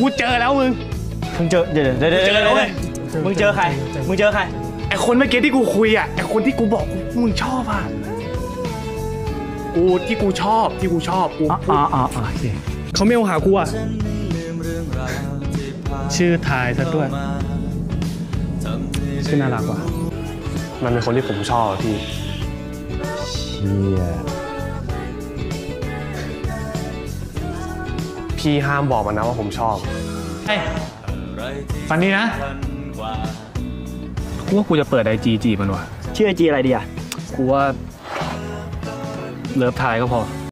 กูเจอแล้วมึง มึงเจอเดี๋ยวเดี๋ยวเดี๋ยวเจอแล้วเว้ยมึงเจอใคร มึงเจอใคร ไอคนเมื่อกี้ที่กูคุยอะ ไอคนที่กูบอกมึงชอบอะ กูที่กูชอบที่กูชอบกูอ๋อพูด อ๋ออ๋อโอเคเขาเมลหากูอะ ชื่อทายซะด้วย ชื่อน่ารักว่ะมันเป็นคนที่ผมชอบอะพี่ เชี่ย พี่ห้ามบอกมันนะว่าผมชอบ เฮ้ยฟันนี้นะกูว่ากูจะเปิดไอจีจีมันว่ะชื่อไอจีอะไรดีอะกูว่าเลิฟทายก็พอ